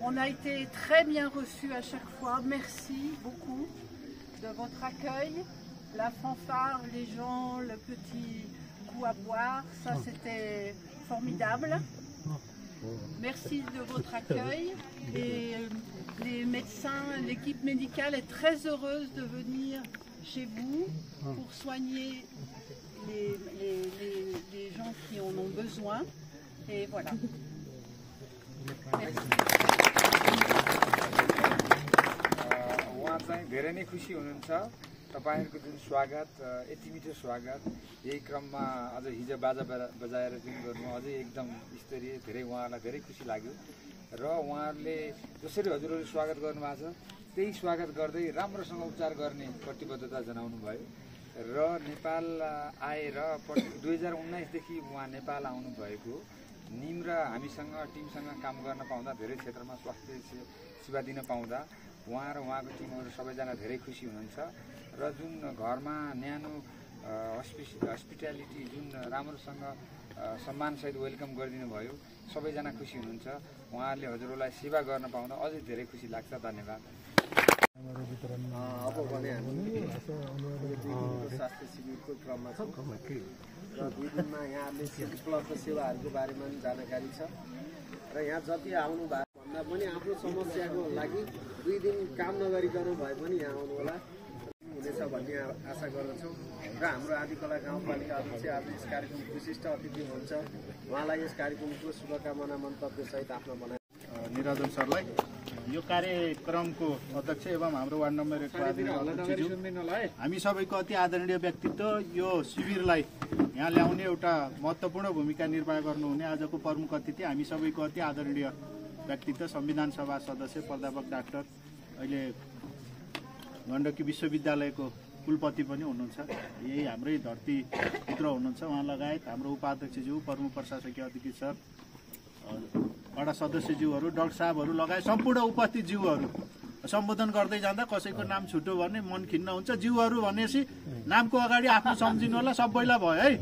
On a été très bien reçus à chaque fois. Merci beaucoup de votre accueil, la fanfare, les gens, le petit coup à boire. Ça, c'était formidable. Merci de votre accueil. Et euh, les médecins, l'équipe médicale est très heureuse de venir chez vous pour soigner les, les- les- les gens qui en ont besoin. Et voilà. उहाँ चाहिँ धेरै नै खुसी हुनुहुन्छ। तपाईँहरूको जुन स्वागत यति मिठो स्वागत यही क्रममा अझ हिजो बाजा बजा- बजाएर जुन गर्नु अझै एकदम स्तरीय धेरै उहाँहरूलाई धेरै खुसी लाग्यो। र उहाँहरूले जसरी हजुरहरूले स्वागत गर्नुभएको छ त्यही स्वागत गर्दै राम्रोसँग उपचार गर्ने कटिबद्धता जनाउनु भयो र नेपाल आएर दुई हजार उन्नाइसदेखि उहाँ नेपाल आउनुभएको। निम र हामीसँग टिमसँग काम गर्न पाउँदा धेरै क्षेत्रमा स्वास्थ्य सेवा दिन पाउँदा उहाँ र उहाँको टिमहरू सबैजना धेरै खुसी हुनुहुन्छ। र जुन घरमा न्यानो हस्पिस हस्पिटालिटी जुन राम्रोसँग सम्मानसहित वेलकम गरिदिनु भयो सबैजना खुसी हुनुहुन्छ। उहाँहरूले हजुरहरूलाई सेवा गर्न पाउँदा अझै धेरै खुसी लाग्छ। धन्यवाद। अब भने हामी दुई दिनको स्वास्थ्य शिविरको क्रममा छौँ र दुई दिनमा यहाँहरूले उपलब्ध सेवाहरूको बारेमा पनि जानकारी छ र यहाँ जति आउनु भन्दा पनि आफ्नो समस्याको लागि दुई दिन काम नगरिकन भए पनि यहाँ आउनु होला हुनेछ भन्ने आशा गर्दछौँ र हाम्रो आदिकला गाउँपालिका अध्यक्ष आज यस कार्यक्रमको विशिष्ट अतिथि हुनुहुन्छ उहाँलाई यस कार्यक्रमको शुभकामना मन्तव्यसहित आफ्नो भनाइ निराजन सरलाई यो कार्यक्रमको अध्यक्ष एवं हाम्रो वार्ड नम्बर एकको हामी सबैको अति आदरणीय व्यक्तित्व यो शिविरलाई यहाँ ल्याउने एउटा महत्त्वपूर्ण भूमिका निर्वाह गर्नुहुने। आजको प्रमुख अतिथि हामी सबैको अति आदरणीय व्यक्तित्व संविधान सभा सदस्य प्राध्यापक डाक्टर अहिले गण्डकी विश्वविद्यालयको कुलपति पनि हुनुहुन्छ। यही हाम्रै धरतीभित्र हुनुहुन्छ। उहाँ लगायत हाम्रो उपाध्यक्षज्यू प्रमुख प्रशासकीय अधिकृत सर वडा सदस्यज्यूहरू डाक्टर साहबहरू लगायत सम्पूर्ण उपस्थित ज्यूहरू सम्बोधन गर्दै जाँदा कसैको नाम छुट्यो भने मन खिन्न हुन्छ। ज्यूहरू भनेपछि नामको अगाडि आफ्नो सम्झिनु होला सबैलाई भयो है।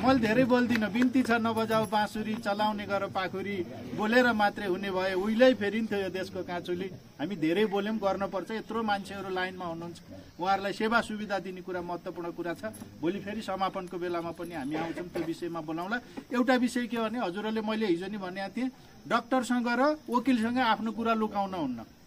मैले धेरै बोल्दिनँ। बिन्ती छ नबजाऊ बाँसुरी चलाउने गर पाखुरी। बोलेर मात्रै हुने भए उहिल्यै फेरिन्थ्यो यो देशको काँचुली। हामी धेरै बोल्यौँ गर्नुपर्छ। यत्रो मान्छेहरू लाइनमा हुनुहुन्छ। उहाँहरूलाई सेवा सुविधा दिने कुरा महत्त्वपूर्ण कुरा छ। भोलि फेरि समापनको बेलामा पनि हामी आउँछौँ त्यो विषयमा बोलाउँला। एउटा विषय के भने हजुरहरूले मैले हिजो नि भनेको थिएँ डक्टरसँग र वकिलसँग आफ्नो कुरा लुकाउन हुन्न।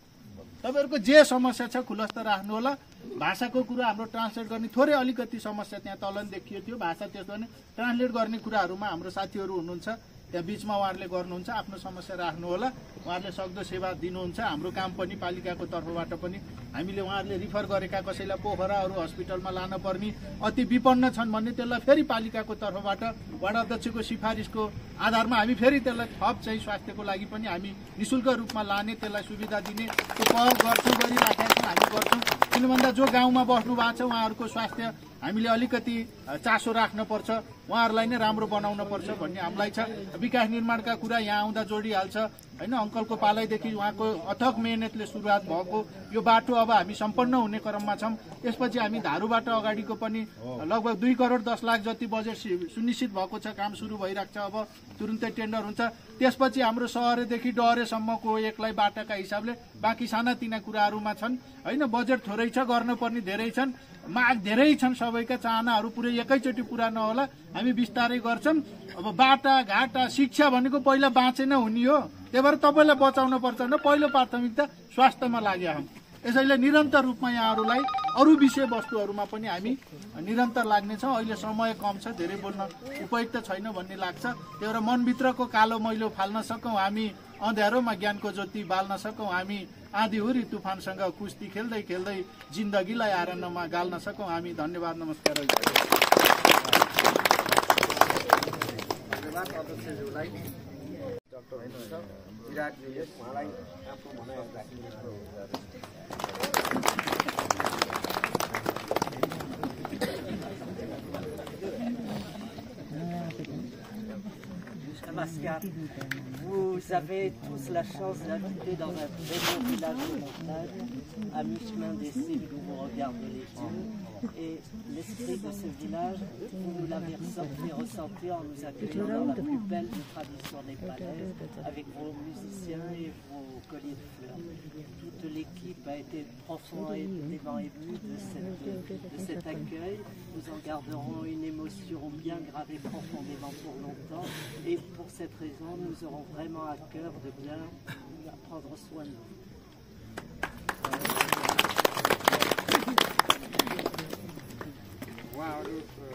तपाईँहरूको जे समस्या छ खुलस्त राख्नु होला भाषाको कुरा हाम्रो ट्रान्सलेट गर्ने थोरै अलिकति समस्या त्यहाँ तलन देखियो थियो। भाषा त्यसो भने ट्रान्सलेट गर्ने कुराहरूमा हाम्रो साथीहरू हुनुहुन्छ। त्यहाँ बिचमा उहाँहरूले गर्नुहुन्छ आफ्नो समस्या राख्नु होला उहाँहरूले सक्दो सेवा दिनुहुन्छ। हाम्रो काम पनि पालिकाको तर्फबाट पनि। हामीले उहाँहरूले रिफर गरेका कसैलाई पोखरा अरू हस्पिटलमा लान पर्ने अति विपन्न छन् भने त्यसलाई फेरि पालिकाको तर्फबाट वडा अध्यक्षको सिफारिसको आधारमा हामी फेरि त्यसलाई थप चाहिँ स्वास्थ्यको लागि पनि हामी निशुल्क रूपमा लाने त्यसलाई सुविधा दिने त्यो पहल गर्छौँ गरिराखेका छौँ हामी गर्छौँ। किन भन्दा जो गाउँमा बस्नु भएको छ उहाँहरूको स्वास्थ्य हामीले अलिकति चासो राख्नुपर्छ उहाँहरूलाई नै राम्रो बनाउन पर्छ भन्ने हामीलाई छ। विकास निर्माणका कुरा यहाँ आउँदा जोडिहाल्छ। होइन अङ्कलको पालैदेखि उहाँको अथक मेहनतले सुरुवात भएको यो बाटो अब हामी सम्पन्न हुने क्रममा छौँ। त्यसपछि हामी धारूबाट अगाडिको पनि लगभग दुई करोड दस लाख जति बजेट सुनिश्चित भएको छ काम सुरु भइरहेको छ अब तुरुन्तै टेन्डर हुन्छ। त्यसपछि हाम्रो सहरदेखि डहरेसम्मको एकलाई बाटाका हिसाबले बाँकी सानातिना कुराहरूमा छन्। होइन बजेट थोरै छ गर्नुपर्ने धेरै छन्। माग धेरै छन् सबैका चाहनाहरू पुरै एकैचोटि पुरा नहोला। हामी बिस्तारै गर्छौँ अब बाटा घाटा शिक्षा भनेको पहिला बाँचेन हुने हो। त्यही भएर तपाईँलाई बचाउन पर्छ भने पहिलो प्राथमिकता स्वास्थ्यमा लाग्यो हम। यसैले निरन्तर रूपमा यहाँहरूलाई अरू विषयवस्तुहरूमा पनि हामी निरन्तर लाग्नेछौँ। अहिले समय कम छ धेरै बोल्न उपयुक्त छैन भन्ने लाग्छ। त्यही भएर मनभित्रको कालो मैलो फाल्न सकौँ हामी अँध्यारोमा ज्ञानको ज्योति बाल्न सकौँ हामी आँधीहुरी तुफानसँग कुस्ती खेल्दै खेल्दै जिन्दगीलाई आरण्डमा गाल्न सकौँ हामी। धन्यवाद नमस्कार। डक्टर हुनुहुन्छ विराटज्यूले उहाँलाई आफ्नो भनाइ राखिदिनु Namaskar. Vous avez tous la chance d'habiter dans un très beau village de montagne, à mi-chemin des cibles où vous regardez les yeux. Et l'esprit de ce village, vous nous l'avez fait ressentir en nous accueillant dans la plus belle des traditions des palais, avec vos musiciens et vos colliers de fleurs. Toute l'équipe a été profondément émue de, cette- de cet accueil. Nous en garderons une émotion bien gravée profondément pour longtemps. Et pour cette raison, nous aurons vraiment à cœur de bien prendre soin de vous. उहाँहरू a,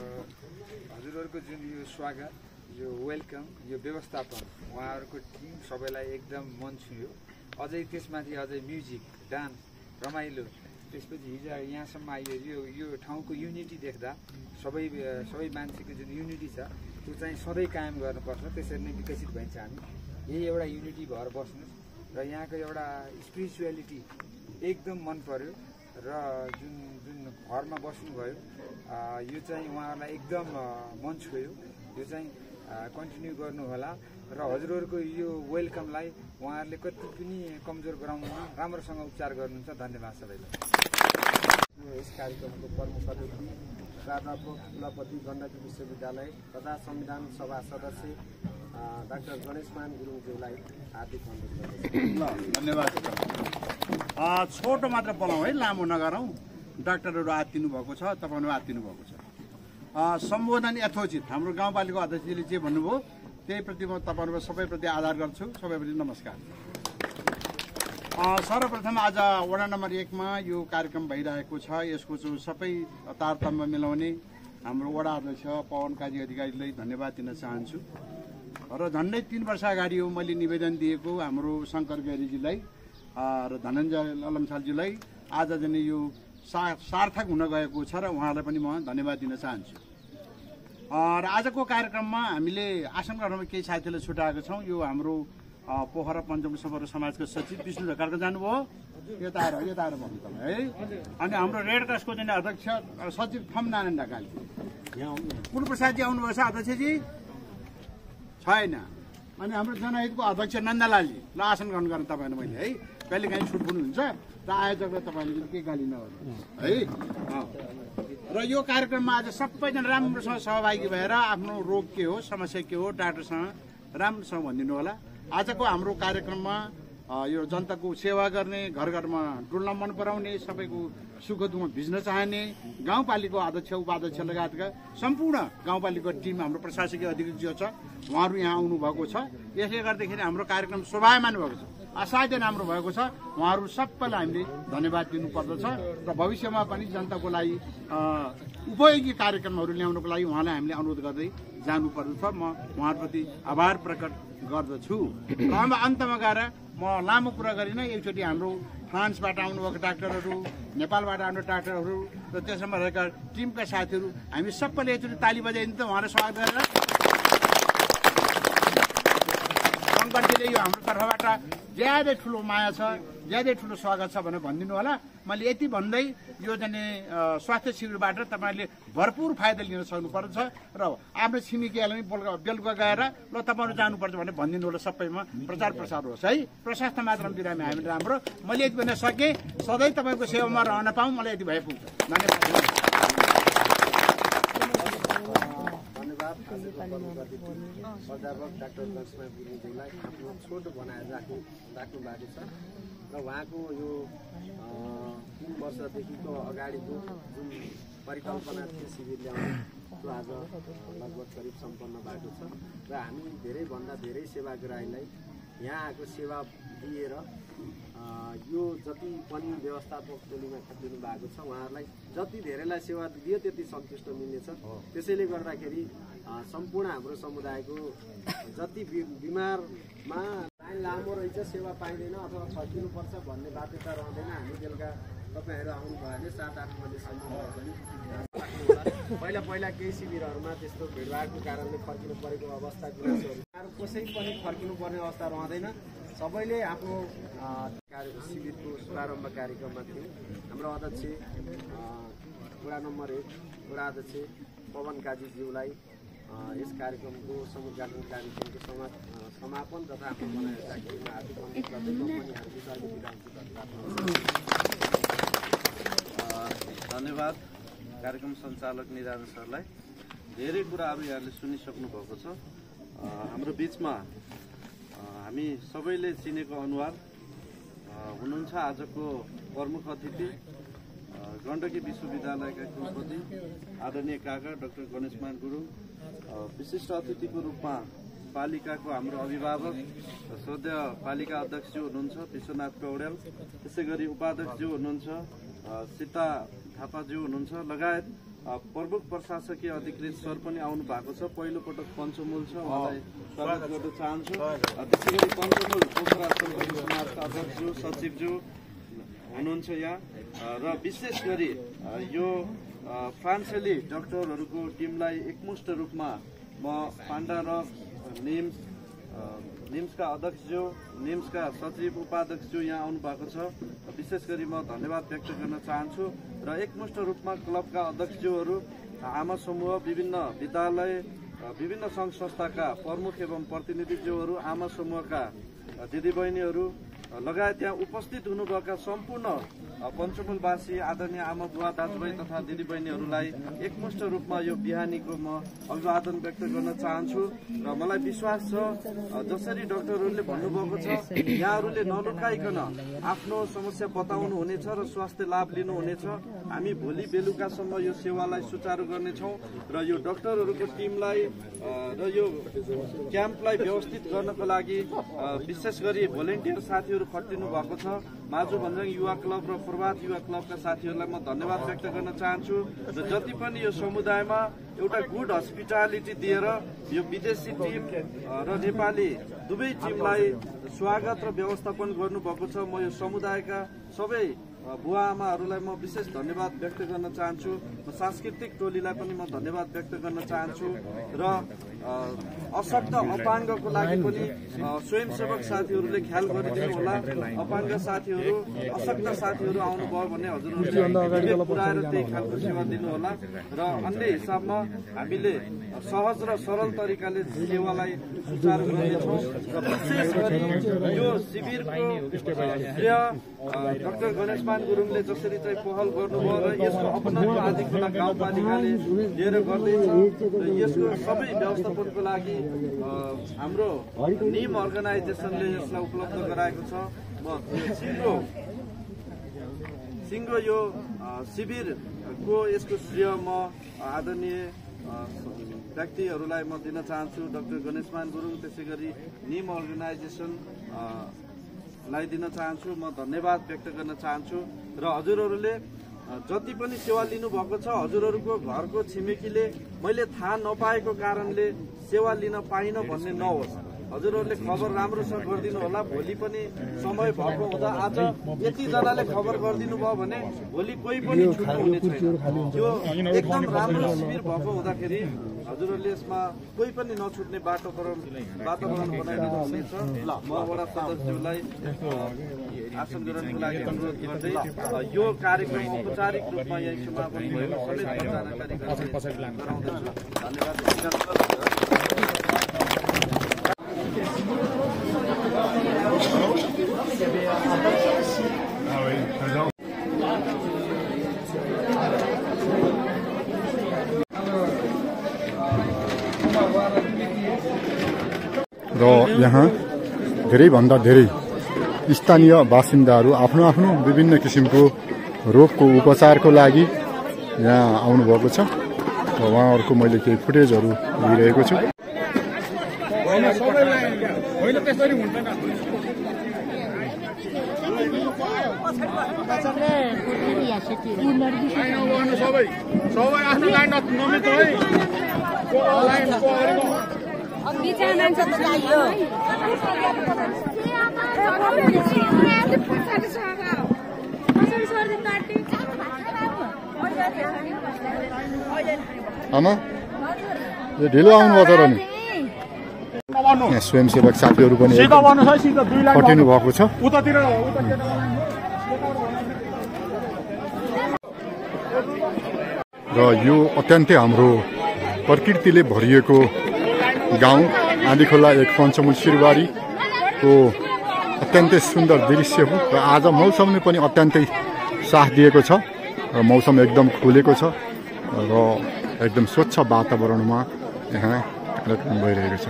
हजुरहरूको जुन यो स्वागत यो welcome यो व्यवस्थापन उहाँहरूको team सबैलाई एकदम मन छुयो अझै त्यसमाथि अझै म्युजिक डान्स रमाइलो। त्यसपछि हिजो यहाँसम्म आइयो यो यो ठाउँको युनिटी देख्दा सबै सबै मान्छेको जुन युनिटी छ त्यो चाहिँ सधैँ कायम गर्नुपर्छ त्यसरी नै विकसित भइन्छ हामी। यही एउटा युनिटी भएर बस्नुहोस् र यहाँको एउटा स्पिरिचुअलिटी एकदम मन पर्यो र जुन जुन घरमा बस्नुभयो यो चाहिँ उहाँहरूलाई एकदम मन छोयो। यो चाहिँ कन्टिन्यू गर्नुहोला। र हजुरहरूको यो वेलकमलाई उहाँहरूले कति पनि कमजोर गराउनुमा राम्रोसँग उपचार गर्नुहुन्छ। धन्यवाद सबैलाई। यस कार्यक्रमको प्रमुख अतिथि प्राध्यापक कुलपति गण्डकी विश्वविद्यालय तथा संविधान सभा सदस्य डाक्टर गणेशमान गुरुङज्यूलाई हार्दिक अनुरोध धन्यवाद। छोटो मात्र बोलाउँ है लामो नगरौँ। डाक्टरहरू आत्तिनु भएको छ तपाईँहरू आत्तिनु भएको छ। सम्बोधन यथोचित हाम्रो गाउँपालिका अध्यक्षले जे भन्नुभयो त्यही प्रति म तपाईँहरू सबैप्रति आधार गर्छु। सबैप्रति नमस्कार। सर्वप्रथम आज वडा नम्बर एकमा यो कार्यक्रम भइरहेको छ। यसको चाहिँ सबै तारतम्य मिलाउने हाम्रो वडा अध्यक्ष पवन काजी अधिकारीलाई धन्यवाद दिन चाहन्छु। र झन्डै तिन वर्ष अगाडि हो मैले निवेदन दिएको हाम्रो शङ्कर गैरीजीलाई र धनञ्जय ललमसालजीलाई। आज चाहिँ यो सा सार्थक हुन गएको छ र उहाँलाई पनि म धन्यवाद दिन चाहन्छु। र आजको कार्यक्रममा हामीले आसन ग्रहणमा केही साथीहरूले छुट्याएको छौँ। यो हाम्रो पोखरा पञ्चम सबर समाजको सचिव विष्णु ढकालको जानुभयो। यता आएर यता आएर भन्नु तपाईँ है? अनि हाम्रो रेड क्रसको चाहिँ अध्यक्ष सचिव थम नारायण ढकाल यहाँ कुलप्रसादजी आउनुभएको छ अध्यक्षजी? छैन। अनि हाम्रो जनहितको अध्यक्ष नन्दलालजी। ल आसन ग्रहण गर्नु तपाईँहरू मैले है? कहिले काहीँ छुट हुन्छ। र आयोजकलाई तपाईँले पनि केही गाली नगर्नु। है। र यो कार्यक्रममा आज सबैजना राम्रोसँग सहभागी भएर आफ्नो रोग के हो समस्या के हो डाक्टरसँग राम्रोसँग भनिदिनु होला। आजको हाम्रो कार्यक्रममा यो जनताको सेवा गर्ने घर घरमा डुल्न मन पराउने सबैको सुख दुःख भिज्न चाहने गाउँपालिका अध्यक्ष उपाध्यक्ष लगायतका सम्पूर्ण गाउँपालिका टिम हाम्रो प्रशासकीय अधिकारी जो छ। उहाँहरू यहाँ आउनुभएको छ। यसले गर्दाखेरि हाम्रो कार्यक्रम शोभायमान भएको छ। असाध्य राम्रो भएको छ। उहाँहरू सबैलाई हामीले धन्यवाद दिनुपर्दछ र भविष्यमा पनि जनताको लागि उपयोगी कार्यक्रमहरू ल्याउनको लागि उहाँलाई हामीले अनुरोध गर्दै जानुपर्दछ। म उहाँप्रति आभार प्रकट गर्दछु। र अन्तमा गएर म लामो कुरा गरिनँ। एकचोटि हाम्रो फ्रान्सबाट आउनुभएको डाक्टरहरू नेपालबाट आउनु डाक्टरहरू र त्यसमा रहेका टिमका साथीहरू हामी सबैले एकचोटि ताली बजाइदिनु त उहाँलाई स्वागत गरेर शङ्करजीले यो हाम्रो तर्फबाट ज्यादै ठुलो माया छ ज्यादै ठुलो स्वागत छ भनेर भनिदिनु होला। मैले यति भन्दै यो जाने स्वास्थ्य शिविरबाट तपाईँहरूले भरपुर फाइदा लिन सक्नुपर्छ र आफ्नो छिमेकीहरूलाई बेलुका बेलुका गएर ल तपाईँहरू जानुपर्छ भनेर भनिदिनु होला सबैमा। प्रचार प्रसार होस् है। प्रशस्त मात्रामा बिरामी हामी राम्रो। मैले यति भन्न सकेँ। सधैँ तपाईँको सेवामा रहन पाऊँ। मलाई यति भए पुग्छ। धन्यवाद। प्राध्यापक डाक्टर लक्ष्मण गुरुङज्यूलाई आफ्नो छोटो बनाएर राख्नु राख्नु भएको छ। र उहाँको यो तिन वर्षदेखिको अगाडिको जुन परिकल्पना थियो शिविर ल्याउने त्यो आज लगभग करिब सम्पन्न भएको छ। र हामी धेरैभन्दा धेरै सेवाग्राहीलाई यहाँ आएको सेवा दिएर यो जति पनि व्यवस्थापक टोलीमा खटिनु भएको छ उहाँहरूलाई जति धेरैलाई सेवा दियो त्यति सन्तुष्ट मिल्नेछ। त्यसैले गर्दाखेरि सम्पूर्ण हाम्रो समुदायको जति बिमारमा लाइन लामो रहेछ सेवा पाइँदैन अथवा फर्किनुपर्छ भन्ने बाध्यता रहँदैन। हामी बेलुका तपाईँहरू आउनुभयो भने सात आठ बजीसम्म पनि पहिला पहिला केही शिविरहरूमा त्यस्तो भिडभाडको कारणले फर्किनु परेको अवस्था गुनासोहरू कसै पनि फर्किनु पर्ने अवस्था रहँदैन। सबैले आफ्नो कार्य शिविरको शुभारम्भ कार्यक्रममा थियो हाम्रो अध्यक्ष वडा नम्बर एक वडा अध्यक्ष पवन काजीज्यूलाई यस कार्यक्रमको समुद्घाटन कार्यक्रमको समा समापन तथा बनाएर हार्दिक विधान धन्यवाद कार्यक्रम सञ्चालक निराज सरलाई। धेरै कुराहरू यहाँले सुनिसक्नु भएको छ हाम्रो बिचमा हामी सबैले चिनेको अनुहार हुनुहुन्छ आजको प्रमुख अतिथि गण्डकी विश्वविद्यालयका कुलपति आदरणीय काका डाक्टर गणेशमान गुरुङ विशिष्ट अतिथिको रूपमा पालिकाको हाम्रो अभिभावक श्रद्धेय पालिका अध्यक्षज्यू हुनुहुन्छ विश्वनाथ पौड्याल त्यसै गरी उपाध्यक्षज्यू हुनुहुन्छ सीता थापाज्यू हुनुहुन्छ लगायत प्रमुख प्रशासकीय अधिकृत सर पनि आउनु भएको छ। पहिलो पटक पञ्चमूल छ। उहाँलाई स्वागत गर्न चाहन्छु। त्यसै गरी पञ्चमूल समाजका अध्यक्षज्यू सचिवज्यू हुनुहुन्छ यहाँ। र विशेष गरी यो फ्रान्सेली डक्टरहरूको टिमलाई एकमुष्ट रूपमा म पाण्डा र निम्स निम्सका अध्यक्षज्यू निम्सका सचिव उपाध्यक्षज्यू यहाँ आउनु भएको छ। विशेष गरी म धन्यवाद व्यक्त गर्न चाहन्छु। र एकमुष्ट रूपमा क्लबका अध्यक्षज्यूहरू आमा समूह विभिन्न विद्यालय विभिन्न सङ्घ संस्थाका प्रमुख एवं प्रतिनिधिज्यूहरू आमा समूहका दिदीबहिनीहरू लगायत त्यहाँ उपस्थित हुनुभएका सम्पूर्ण पञ्चमुलवासी आदरणीय आमा बुवा दाजुभाइ तथा दिदीबहिनीहरूलाई एकमुष्ट रूपमा यो बिहानीको म अभिवादन व्यक्त गर्न चाहन्छु र मलाई विश्वास छ जसरी डक्टरहरूले भन्नुभएको छ यहाँहरूले नलुकाइकन आफ्नो समस्या बताउनु हुनेछ र स्वास्थ्य लाभ लिनुहुनेछ। हामी भोलि बेलुकासम्म यो सेवालाई सुचारू गर्नेछौँ र यो डक्टरहरूको टिमलाई र यो क्याम्पलाई व्यवस्थित गर्नको लागि विशेष गरी भोलिन्टियर साथीहरू खटिनु भएको छ। माझु भन्ज्याङ युवा क्लब र प्रभात युवा क्लबका साथीहरूलाई म धन्यवाद व्यक्त गर्न चाहन्छु र जति पनि यो समुदायमा एउटा गुड हस्पिटालिटी दिएर यो विदेशी टिम र नेपाली दुवै टिमलाई स्वागत र व्यवस्थापन गर्नुभएको छ म यो समुदायका सबै बुवा आमाहरूलाई म विशेष धन्यवाद व्यक्त गर्न चाहन्छु। म सांस्कृतिक टोलीलाई पनि म धन्यवाद व्यक्त गर्न चाहन्छु र अशक्त अपाङ्गको लागि पनि स्वयंसेवक साथीहरूले ख्याल गरिदिनु होला। अपाङ्ग साथीहरू अशक्त साथीहरू आउनुभयो भने हजुरहरूले पुऱ्याएर त्यही खालको सेवा दिनु होला। र अन्य हिसाबमा हामीले सहज र सरल तरिकाले सेवालाई सुचारू गर्नेछौँ र विशेष गरी यो शिविरको श्रेय डाक्टर गणेशमान गुरुङले जसरी चाहिँ पहल गर्नुभयो र यसको अपनाको आदि खोला गाउँपालिकाले लिएर गर्दैछ र यसको सबै व्यवस्थापनको लागि हाम्रो निम अर्गनाइजेसनले यसलाई उपलब्ध गराएको छ। म सिङ्गो सिङ्गो यो शिविरको यसको श्रेय म आदरणीय व्यक्तिहरूलाई म दिन चाहन्छु। डाक्टर गणेशमान गुरुङ त्यसै गरी निम अर्गनाइजेसन दिन चाहन्छु म धन्यवाद व्यक्त गर्न चाहन्छु। र हजुरहरूले जति पनि सेवा लिनुभएको छ हजुरहरूको घरको छिमेकीले मैले थाहा नपाएको कारणले सेवा लिन पाइनँ भन्ने नहोस्। हजुरहरूले खबर राम्रोसँग गरिदिनु होला। भोलि पनि समय भएको हुँदा आज यतिजनाले खबर गरिदिनु भयो भने भोलि कोही पनि छुट्नु हुने छैन। त्यो एकदम राम्रो शिविर भएको हुँदाखेरि हजुरहरूले यसमा कोही पनि नछुट्ने बाटोकरण वातावरण बनाइदिनु हुनेछ म वडा सदस्यहरूलाई आसन ग्रहणको लागि अनुरोध गर्दै यो कार्यक्रम औपचारिक रूपमा यही समापन भएको समेत जानकारी गराउँदछु। धन्यवाद र यहाँ धेरैभन्दा धेरै स्थानीय बासिन्दाहरू आफ्नो आफ्नो विभिन्न किसिमको रोगको उपचारको लागि यहाँ आउनुभएको छ र उहाँहरूको मैले केही फुटेजहरू लिइरहेको छु। सबै आफ्नो लाइन नमितो है लाइन आमा यो ढिलो आउनुभयो तर नि? यहाँ स्वयंसेवक साथीहरू पनि कटिनु भएको छ। र यो अत्यन्तै हाम्रो प्रकृतिले भरिएको गाउँ आँधीखोला एक पञ्चमुल सिरबारीको अत्यन्तै सुन्दर दृश्य हो। र आज मौसमले पनि अत्यन्तै साथ दिएको छ। र मौसम एकदम खुलेको छ। र एकदम स्वच्छ वातावरणमा यहाँ कार्यक्रम भइरहेको छ।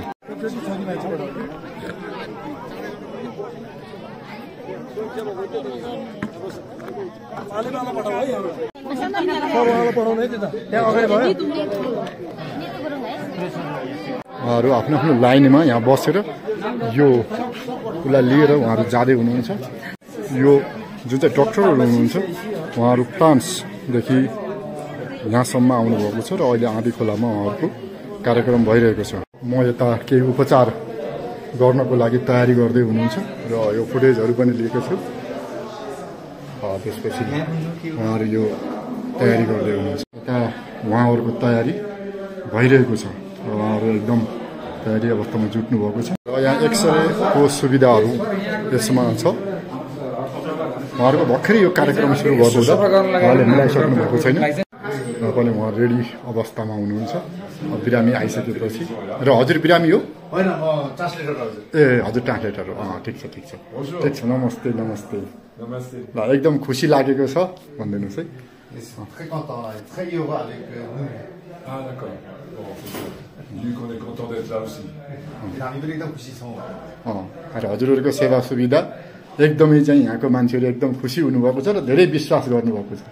उहाँहरू आफ्नो आफ्नो लाइनमा यहाँ बसेर यो उसलाई लिएर उहाँहरू जाँदै हुनुहुन्छ। यो जुन चाहिँ डक्टरहरू हुनुहुन्छ उहाँहरू फ्रान्सदेखि यहाँसम्म आउनुभएको छ र अहिले आँधी खोलामा उहाँहरूको कार्यक्रम भइरहेको छ। म यता केही उपचार गर्नको लागि तयारी गर्दै हुनुहुन्छ र यो फुटेजहरू पनि लिएको छु। त्यसपछि उहाँहरू यो तयारी गर्दै हुनुहुन्छ। यता उहाँहरूको तयारी भइरहेको छ। उहाँहरू एकदम तयारी अवस्थामा जुट्नु भएको छ। र यहाँ एक्सरेको सुविधाहरू यसमा छ। उहाँहरूको भर्खरै यो कार्यक्रम सुरु गर्दा उहाँले मिलाइसक्नु भएको छैन। र पनि उहाँ रेडी अवस्थामा हुनुहुन्छ। बिरामी आइसकेपछि। र हजुर बिरामी हो? ए हजुर ट्रान्सलेटर हो। अँ ठिक छ ठिक छ। ठिक छ नमस्ते नमस्ते। ल एकदम खुसी लागेको छ। भनिदिनुहोस् है। हजुरहरूको सेवा सुविधा एकदमै चाहिँ यहाँको मान्छेहरू एकदम खुसी हुनुभएको छ र धेरै विश्वास गर्नुभएको छ।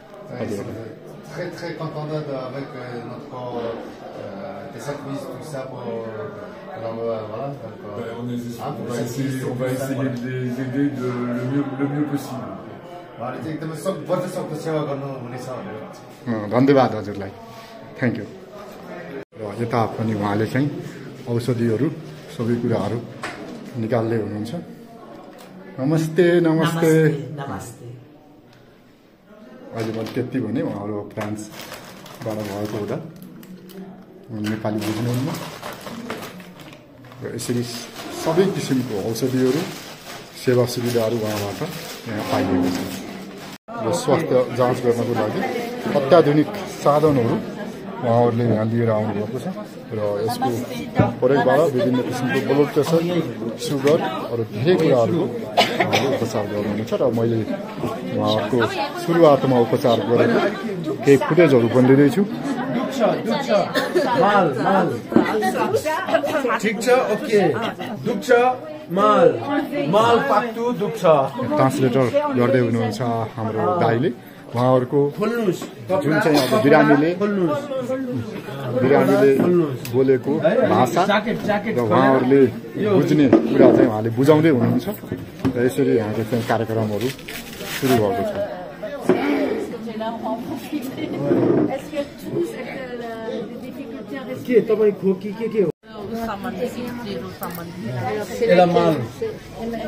धन्यवाद हजुरलाई। थ्याङ्क यू र यता पनि उहाँले चाहिँ औषधिहरू सबै कुराहरू निकाल्दै हुनुहुन्छ। नमस्ते नमस्ते. अहिले मैले त्यति भने उहाँहरू फ्रान्सबाट भएको हुँदा। नेपाली बुझ्नुहुन्न। र यसरी सबै किसिमको औषधिहरू सेवा सुविधाहरू उहाँबाट यहाँ पाइएको छ। र स्वास्थ्य जाँच गर्नको लागि अत्याधुनिक साधनहरू उहाँहरूले यहाँ लिएर आउनुभएको छ र यसको प्रयोगबाट विभिन्न किसिमको ब्लड प्रेसर सुगर अरू धेरै कुराहरूको उपचार गर्नुहुनेछ र मैले उहाँहरूको सुरुवातमा उपचार गरेको केही फुटेजहरू पनि लिँदैछु ठिक छ ओके। दुख्छ माल। माल पाक्टु दुख्छ ट्रान्सलेटर गर्दै हुनुहुन्छ हाम्रो दाईले। उहाँहरूको जुन चाहिँ अब बिरामीले बिरामीले बोलेको भाषा र उहाँहरूले बुझ्ने कुरा चाहिँ उहाँले बुझाउँदै हुनुहुन्छ। र यसरी यहाँको चाहिँ कार्यक्रमहरू सुरु भएको छ। के तपाईँ खोकी के के हो? Elle a mal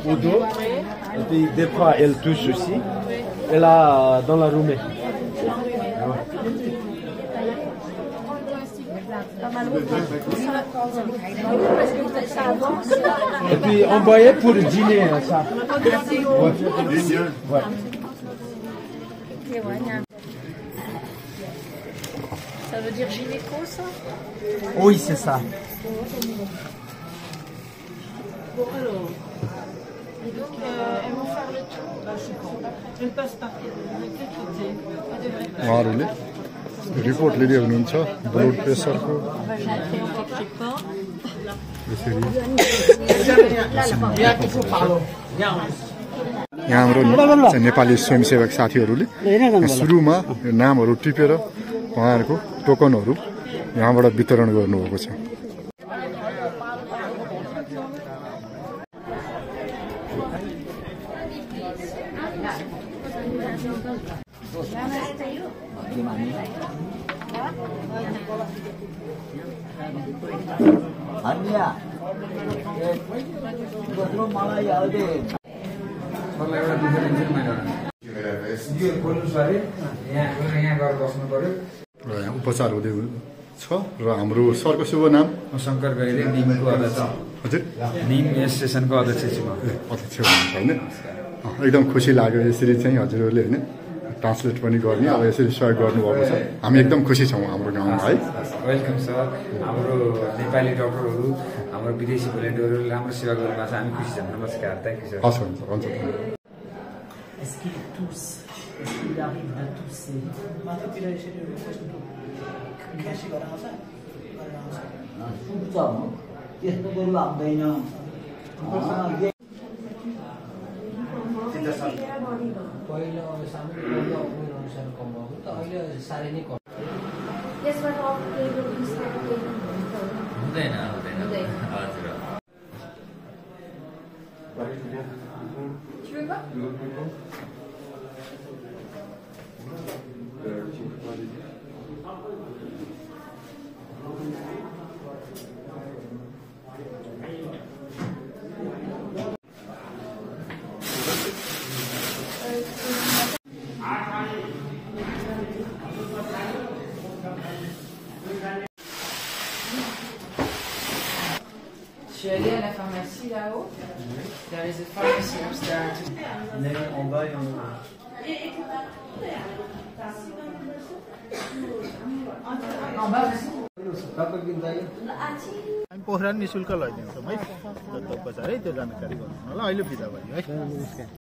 au dos et puis des fois elle touche aussi. Elle a dans la roumée et puis envoyé pour dîner ça. Ouais. Ça veut dire gynéco, ça oui c'est ça Bon, alors. Et donc, euh, elles vont faire le tour. Bah, je comprends. Elles passent par quel côté report लिँदै हुनुहुन्छ blood प्रेसरको यहाँ हाम्रो नेपाली स्वयंसेवक साथीहरूले सुरुमा यो नामहरू टिपेर उहाँहरूको टोकनहरू यहाँबाट वितरण गर्नुभएको छ। मलाई यहाँ उपचार हुँदै छ र हाम्रो सरको शुभ नाम? शङ्कर गैरे निमको अध्यक्ष। हजुर। निम एसोसिएसनको अध्यक्ष अध्यक्ष हुनुहुन्छ होइन? एकदम खुसी लाग्यो यसरी चाहिँ हजुरहरूले होइन? ट्रान्सलेट पनि गर्ने अब यसरी सहयोग गर्नुभएको छ। हामी एकदम खुसी छौँ हाम्रो गाउँमा है? Welcome sir. हाम्रो नेपाली डक्टरहरू हाम्रो विदेशी भोलिन्टियरहरूले राम्रो सेवा गर्नुभएको छ। हामी खुसी छौँ। नमस्कार। थ्याङ्क यू सर हस् हुन्छ हुन्छ। Est-ce qu'ils tous, est-ce qu'il arrive de tous ces... माथितिर यसरी ख्यासी गरेर आउँछ गरेर आउँछ सुत्छ त्यस्तो गरी लाग्दैन पहिलो सानो पहिलो उमेर अनुसार कम भएको त अहिले साह्रै नै कम हुँदैन हुँदैन हजुर Je suis allée à la pharmacie là-haut. There is a pharmacy upstairs. En il en a. En bas aussi. हामी पोखरा नि शुल्क लैदिन्छौँ है जस्तो उपचार है त्यो जानकारी गराउनु ल अहिले बिदा भयो है